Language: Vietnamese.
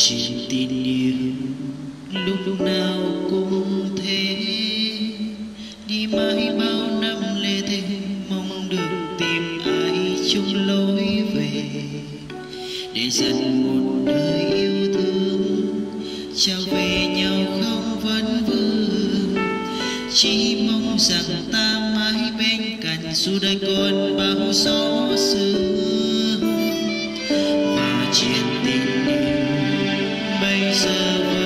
chỉ tin yêu lúc nào cũng thế. Đi mãi bao năm lê thế, mong được tìm ai chung lối về. Để dần một đời yêu thương, trao về nhau không vấn vương. Chỉ mong rằng ta mãi bên cạnh, dù đời còn bao sóng face